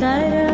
Dara